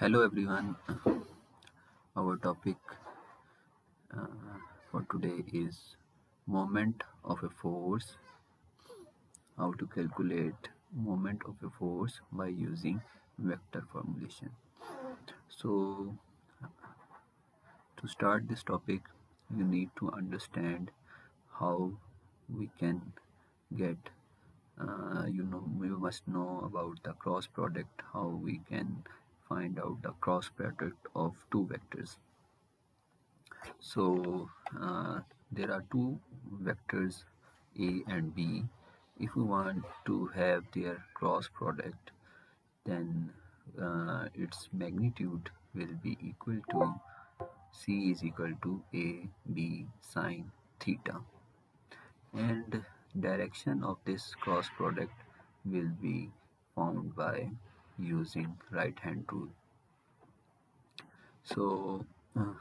Hello everyone. Our topic uh, for today is moment of a force. How to calculate moment of a force by using vector formulation. So to start this topic, you need to understand how we can get uh, you know we must know about the cross product how we can find out the cross product of two vectors. So uh, there are two vectors a and b. If we want to have their cross product then uh, its magnitude will be equal to c is equal to a b sine theta. And direction of this cross product will be found by using right hand rule so uh,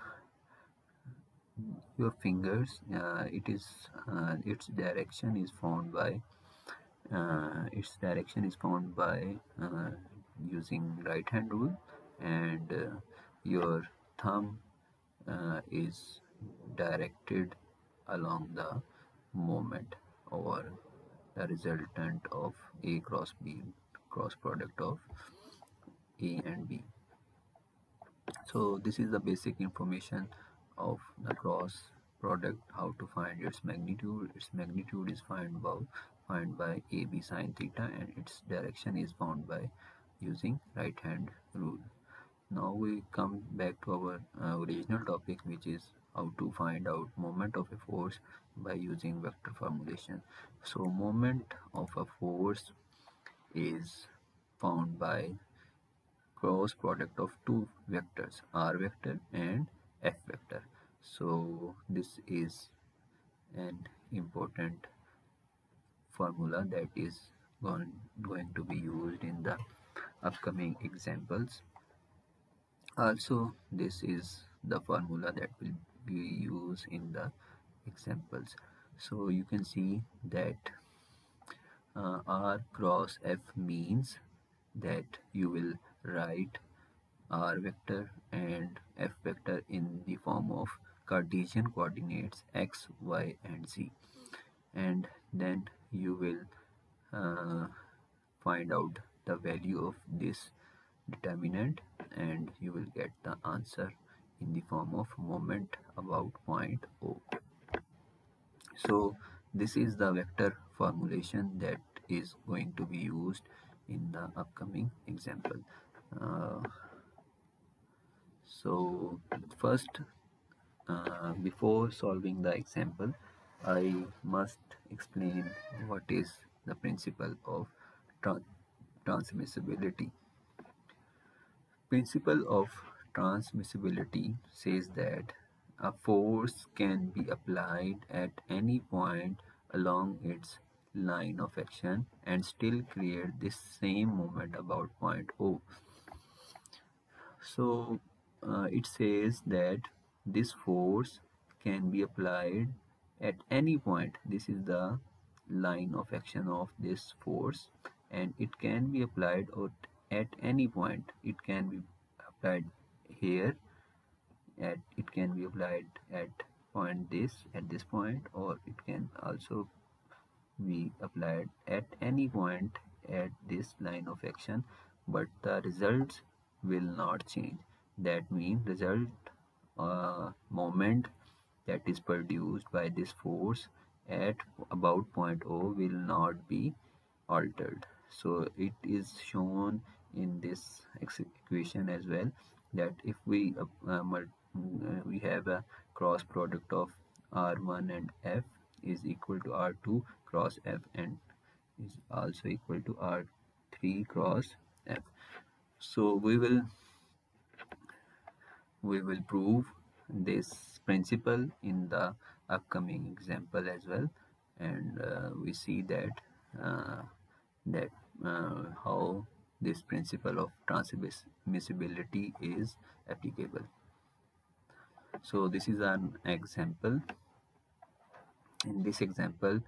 your fingers uh, it is uh, its direction is found by uh, its direction is found by uh, using right hand rule and uh, your thumb is directed along the moment or the resultant of A cross B cross product of A and B. So this is the basic information of the cross product how to find its magnitude. Its magnitude is found by find by AB sine theta and its direction is found by using right hand rule. Now we come back to our uh, original topic which is how to find out moment of a force by using vector formulation. So moment of a force is found by cross product of two vectors r vector and f vector. So this is an important formula that is going, going to be used in the upcoming examples. Also this is the formula that will be used in the examples. So you can see that uh, r cross f means that you will write r vector and f vector in the form of Cartesian coordinates x, y and z and then you will uh, find out the value of this determinant and you will get the answer in the form of moment about point O. So this is the vector formulation that is going to be used in the upcoming example. Uh, so first uh, before solving the example I must explain what is the principle of transmissibility principle of transmissibility says that a force can be applied at any point along its line of action and still create this same moment about point O. So uh, it says that this force can be applied at any point. This is the line of action of this force and it can be applied at at any point it can be applied here at it can be applied at point this at this point or it can also be applied at any point at this line of action but the results will not change. That means result uh, moment that is produced by this force at about point O will not be altered. So it is shown in this equation as well that if we uh, uh, uh, we have a cross product of r1 and f is equal to r2 cross f and is also equal to r3 cross f so we will we will prove this principle in the upcoming example as well and uh, we see that uh, that uh, how this principle of transmissibility is applicable. So this is an example. In this example,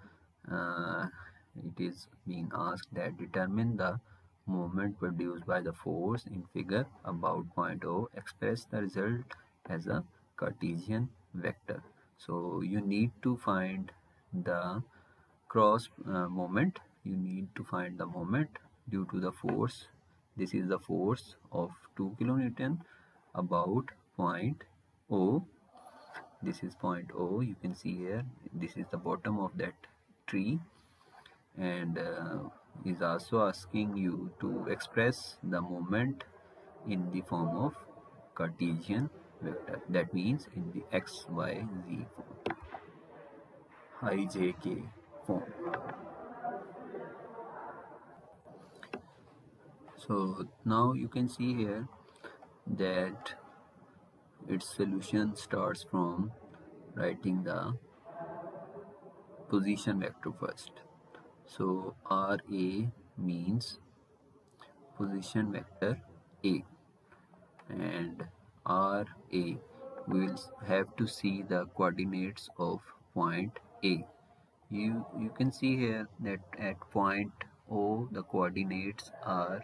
uh, it is being asked that determine the moment produced by the force in figure about point O. Express the result as a Cartesian vector. So you need to find the cross uh, moment. You need to find the moment due to the force. This is the force of 2 kilonewton about point O this is point O you can see here. This is the bottom of that tree. And uh, is also asking you to express the moment in the form of Cartesian vector. That means in the x y z form. I j k form. So now you can see here that its solution starts from writing the position vector first. So ra means position vector a. And ra we will have to see the coordinates of point a. You you can see here that at point o the coordinates are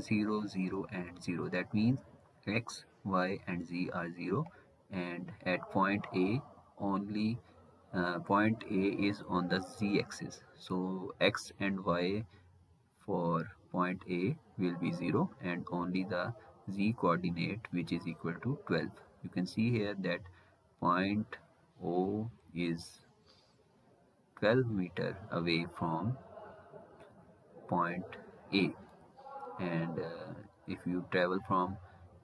0 0 and 0 that means x y and z are 0 and at point a only uh, point a is on the z axis. So x and y for point a will be 0 and only the z coordinate which is equal to 12 you can see here that point o is 12 meter away from point a. And uh, if you travel from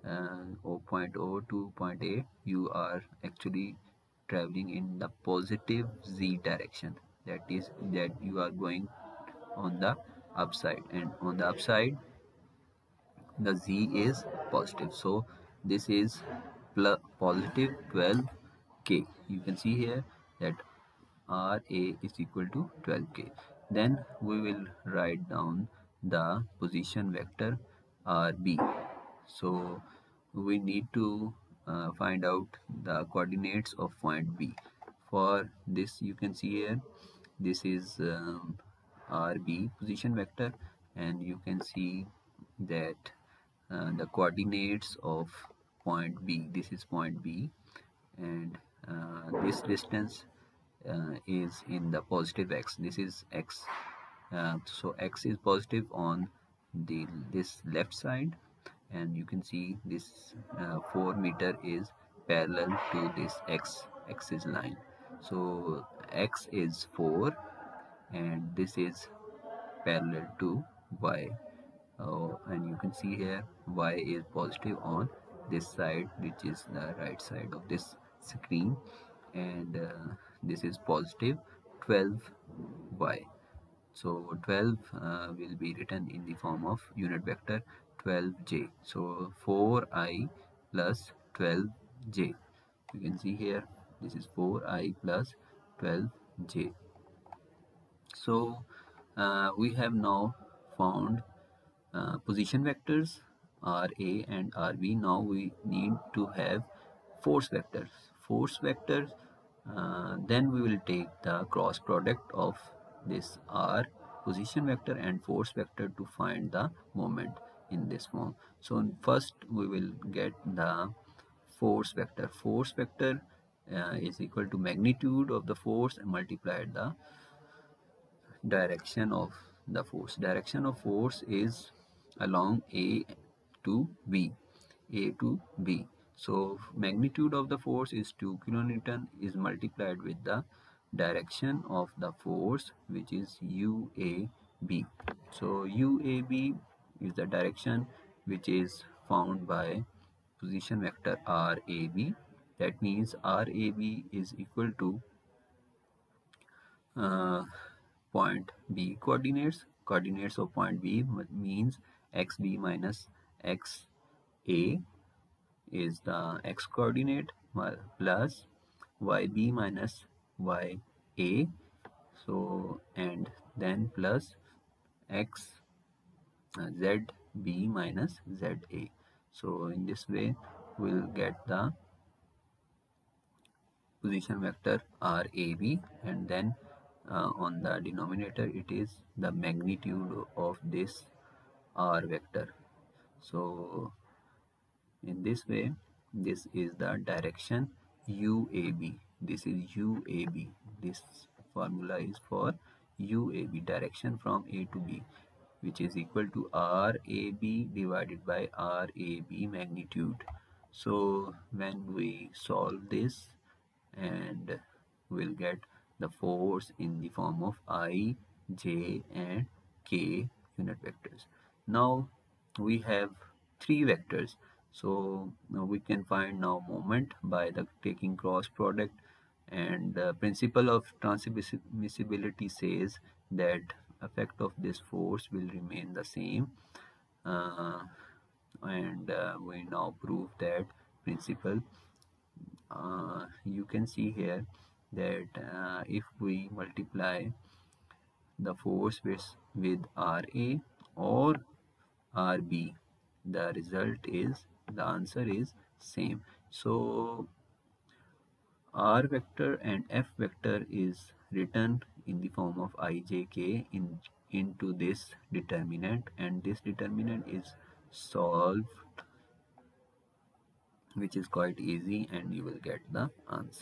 uh, 0.0 to point A you are actually traveling in the positive Z direction. That is that you are going on the upside. And on the upside the Z is positive. So this is plus positive 12k you can see here that RA is equal to 12k then we will write down the position vector RB. So we need to uh, find out the coordinates of point B. For this you can see here this is um, RB position vector and you can see that uh, the coordinates of point B this is point B and uh, this distance uh, is in the positive x this is x uh, so x is positive on the this left side and you can see this uh, 4 meter is parallel to this x axis line. So x is 4 and this is parallel to y. Oh, and you can see here y is positive on this side which is the right side of this screen. And uh, this is positive 12 y. So 12 uh, will be written in the form of unit vector 12j so 4i plus 12j you can see here this is 4i plus 12j so uh, we have now found uh, position vectors ra and rb now we need to have force vectors. Force vectors uh, then we will take the cross product of this r position vector and force vector to find the moment in this form. So first we will get the force vector. Force vector uh, is equal to magnitude of the force multiplied the direction of the force. Direction of force is along a to b. A to b. So magnitude of the force is 2 kilonewton is multiplied with the direction of the force which is UAB. So UAB is the direction which is found by position vector RAB. That means RAB is equal to uh, point B coordinates. Coordinates of point B means xb minus xa is the x coordinate plus yb minus y a so and then plus x uh, z b minus z a. So in this way we'll get the position vector r a b and then uh, on the denominator it is the magnitude of this r vector. So in this way this is the direction UAB this is UAB this formula is for UAB direction from A to B which is equal to RAB divided by RAB magnitude. So when we solve this and we'll get the force in the form of I, J and K unit vectors. Now we have three vectors. So we can find now moment by the taking cross product. And the principle of transmissibility says that effect of this force will remain the same. Uh, and uh, we now prove that principle. Uh, you can see here that uh, if we multiply the force with, with RA or RB the result is the answer is same. So r vector and f vector is written in the form of ijk in into this determinant and this determinant is solved which is quite easy and you will get the answer